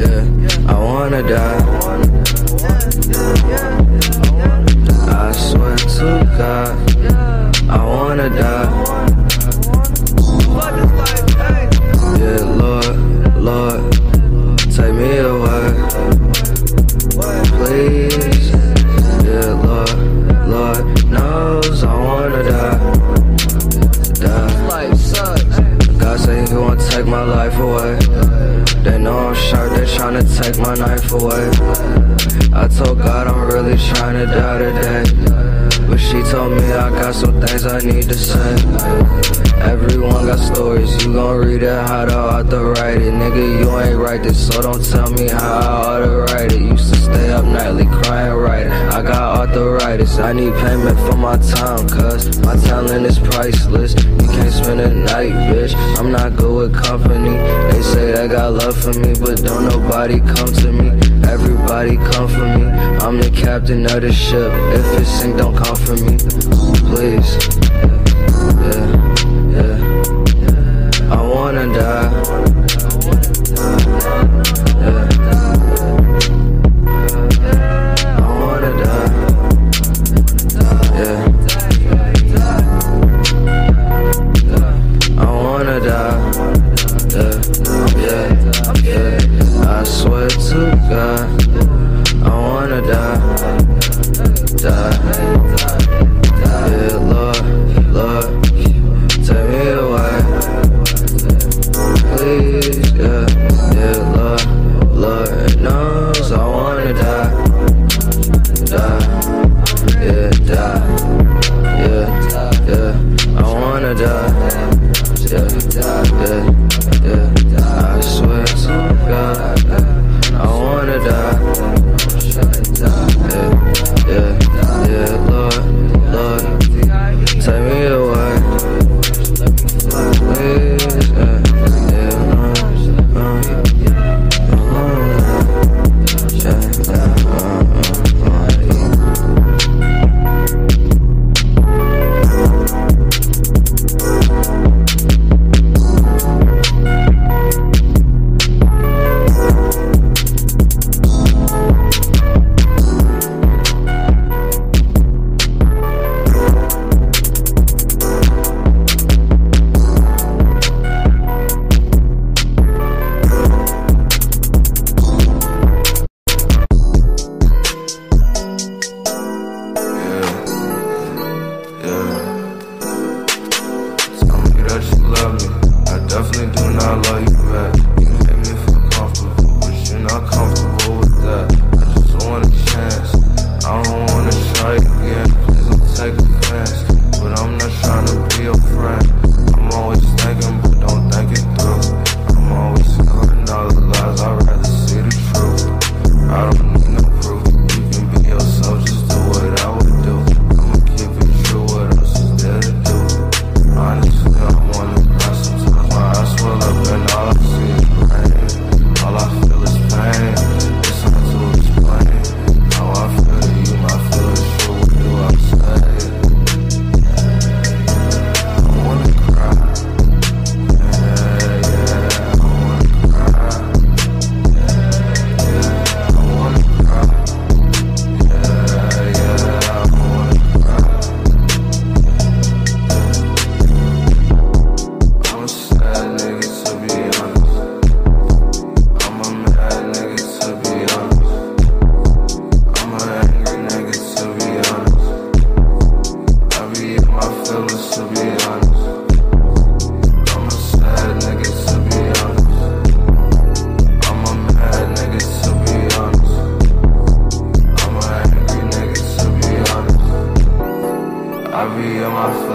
Yeah, I wanna die. I swear to God, I wanna die. Yeah, Lord, Lord, take me away. take my knife away. I told God I'm really trying to die today. But she told me I got some things I need to say. Everyone got stories, you gon' read it how to author write it. Nigga, you ain't write this, so don't tell me how I oughta write it. Used to stay up nightly crying, writing. I got arthritis, I need payment for my time, cuz my talent is priceless. You can't spend a night, bitch. I'm not good with company. They say they got love for me, but don't nobody come to me. Everybody come for me. I'm the captain of the ship. If it sink, don't come for me, please. yeah, yeah. uma fã.